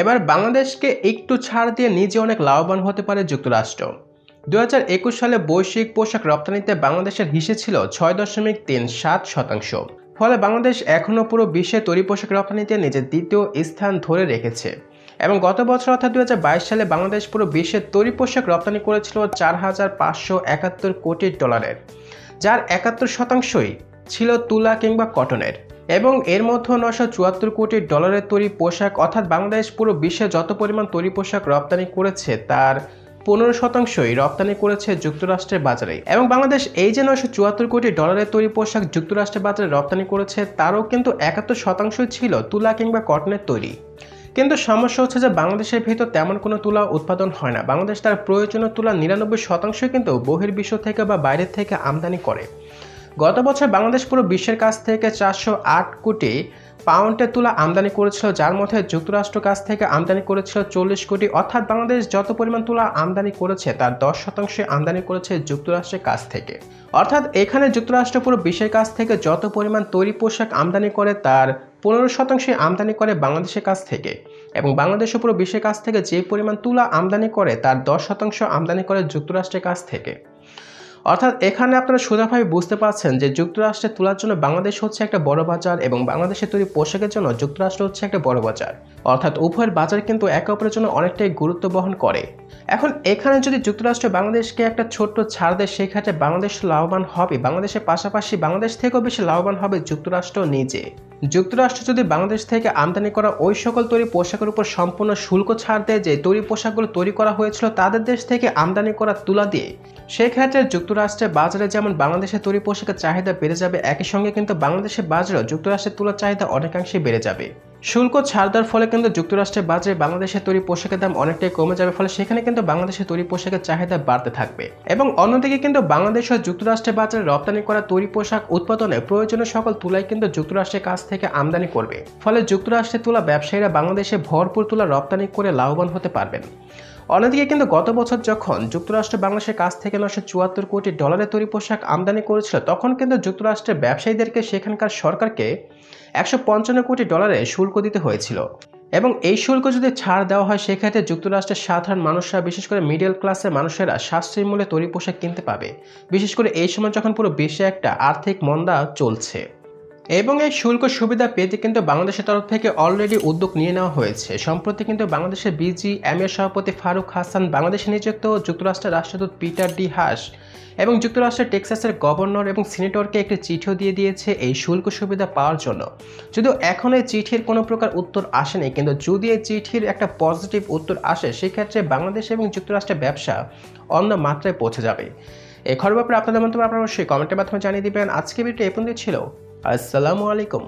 এবার বাংলাদেশকে একটু ছাড় দিয়ে নিজে অনেক লাভবান হতে পারে যুক্তরাষ্ট্র। দু হাজার একুশ সালে বৈশ্বিক পোশাক রপ্তানিতে বাংলাদেশের হিসে ছিল ছয় দশমিক তিন সাত শতাংশ। ফলে বাংলাদেশ এখনও পুরো বিশ্বে তৈরি পোশাক রপ্তানিতে নিজের দ্বিতীয় স্থান ধরে রেখেছে। এবং গত বছর অর্থাৎ দু হাজার বাইশ সালে বাংলাদেশ পুরো বিশ্বে তৈরি পোশাক রপ্তানি করেছিল চার হাজার পাঁচশো একাত্তর কোটি ডলারের, যার একাত্তর শতাংশই ছিল তুলা কিংবা কটনের। এবং এর মধ্যে নশো চুয়াত্তর কোটি ডলারের তৈরি পোশাক, অর্থাৎ বাংলাদেশ পুরো বিশ্বে যত পরিমাণ তৈরি পোশাক রপ্তানি করেছে, তার পনেরো শতাংশই রপ্তানি করেছে যুক্তরাষ্ট্রের বাজারে। এবং বাংলাদেশ এই যে নয়শো চুয়াত্তর কোটি ডলারের তৈরি পোশাক যুক্তরাষ্ট্রের বাজারে রপ্তানি করেছে, তারও কিন্তু একাত্তর শতাংশই ছিল তুলা কিংবা কটনের তৈরি। কিন্তু সমস্যা হচ্ছে যে বাংলাদেশের ভিতর তেমন কোনো তুলা উৎপাদন হয় না। বাংলাদেশ তার প্রয়োজনীয় তুলা নিরানব্বই শতাংশই কিন্তু বহির্বিশ্ব থেকে বা বাইরের থেকে আমদানি করে। গত বছর বাংলাদেশ পুরো বিশ্বের কাছ থেকে চারশো আট কোটি পাউন্ডের তুলা আমদানি করেছিল, যার মধ্যে যুক্তরাষ্ট্র কাছ থেকে আমদানি করেছিল চল্লিশ কোটি। অর্থাৎ বাংলাদেশ যত পরিমাণ তুলা আমদানি করেছে, তার দশ শতাংশ আমদানি করেছে যুক্তরাষ্ট্রের কাছ থেকে। অর্থাৎ এখানে যুক্তরাষ্ট্র পুরো বিশ্বের কাছ থেকে যত পরিমাণ তৈরি পোশাক আমদানি করে, তার পনেরো শতাংশ আমদানি করে বাংলাদেশের কাছ থেকে। এবং বাংলাদেশও পুরো বিশ্বের কাছ থেকে যে পরিমাণ তুলা আমদানি করে, তার দশ শতাংশ আমদানি করে যুক্তরাষ্ট্রের কাছ থেকে। অর্থাৎ এখানে আপনারা সোজাভাবে বুঝতে পারছেন যে যুক্তরাষ্ট্রে তোলার জন্য বাংলাদেশ হচ্ছে একটা বড় বাজার এবং বাংলাদেশে তৈরি পোশাকের জন্য যুক্তরাষ্ট্র হচ্ছে একটা বড় বাজার। অর্থাৎ উভয়ের বাজার কিন্তু একে অপরের জন্য অনেকটাই গুরুত্ব বহন করে। এখন এখানে যদি যুক্তরাষ্ট্র বাংলাদেশকে একটা ছোট্ট ছাড় দেয় সেক্ষেত্রে বাংলাদেশ লাভবান হবে। বাংলাদেশের পাশাপাশি বাংলাদেশ থেকেও বেশি লাভবান হবে যুক্তরাষ্ট্র নিজে। যুক্তরাষ্ট্র যদি বাংলাদেশ থেকে আমদানি করা ওই সকল তৈরি পোশাকের উপর সম্পূর্ণ শুল্ক ছাড় দেয় যে তৈরি পোশাকগুলো তৈরি করা হয়েছিল তাদের দেশ থেকে আমদানি করা তুলা দিয়ে, সেক্ষেত্রে যুক্তরাষ্ট্রের বাজারে যেমন বাংলাদেশের তৈরি পোশাকের চাহিদা বেড়ে যাবে, একই সঙ্গে কিন্তু বাংলাদেশের বাজারেও যুক্তরাষ্ট্রের তুলার চাহিদা অনেকাংশে বেড়ে যাবে। শুল্ক ছাড় দেওয়ার ফলে কিন্তু যুক্তরাষ্ট্রের বাজারে বাংলাদেশের তৈরি পোশাকের দাম অনেকটাই কমে যাবে, ফলে সেখানে কিন্তু বাংলাদেশের তৈরি পোশাকের চাহিদা বাড়তে থাকবে। এবং অন্যদিকে কিন্তু বাংলাদেশ ও যুক্তরাষ্ট্রের বাজারে রপ্তানি করা তৈরি পোশাক উৎপাদনে প্রয়োজনীয় সকল তুলাই কিন্তু যুক্তরাষ্ট্রের কাছ থেকে আমদানি করবে। ফলে যুক্তরাষ্ট্রের তুলা ব্যবসায়ীরা বাংলাদেশে ভরপুর তুলা রপ্তানি করে লাভবান হতে পারবেন। অন্যদিকে কিন্তু গত বছর যখন যুক্তরাষ্ট্র বাংলাদেশের কাছ থেকে নশো চুয়াত্তর কোটি ডলারের তৈরি পোশাক আমদানি করেছিল, তখন কিন্তু যুক্তরাষ্ট্রের ব্যবসায়ীদেরকে সেখানকার সরকারকে একশো পঞ্চান্ন কোটি ডলারে শুল্ক দিতে হয়েছিল। এবং এই শুল্ক যদি ছাড় দেওয়া হয়, সেক্ষেত্রে যুক্তরাষ্ট্রের সাধারণ মানুষরা, বিশেষ করে মিডল ক্লাসের মানুষেরা সাশ্রয়ী মূল্যে তৈরি পোশাক কিনতে পাবে। বিশেষ করে এই সময় যখন পুরো বিশ্বে একটা আর্থিক মন্দা চলছে। এবং এই শুল্ক সুবিধা পেতে কিন্তু বাংলাদেশের তরফ থেকে অলরেডি উদ্যোগ নিয়ে নেওয়া হয়েছে। সম্প্রতি কিন্তু বাংলাদেশের বিজি এম এর সভাপতি ফারুক হাসান বাংলাদেশে নিযুক্ত যুক্তরাষ্ট্রের রাষ্ট্রদূত পিটার ডি হাস এবং যুক্তরাষ্ট্রের টেক্সাসের গভর্নর এবং সিনেটরকে একটি চিঠিও দিয়ে দিয়েছে এই শুল্ক সুবিধা পাওয়ার জন্য। যদিও এখন এই চিঠির কোনো প্রকার উত্তর আসেনি, কিন্তু যদি এই চিঠির একটা পজিটিভ উত্তর আসে, সেক্ষেত্রে বাংলাদেশ এবং যুক্তরাষ্ট্রের ব্যবসা অন্য মাত্রায় পৌঁছে যাবে। এই খবর ব্যাপারে আপনাদের মন্তব্য আপনারা অবশ্যই কমেন্টের মাধ্যমে জানিয়ে দিবেন। আজকে ভিডিও এ পর্যন্ত ছিল। আসসালামু আলাইকুম।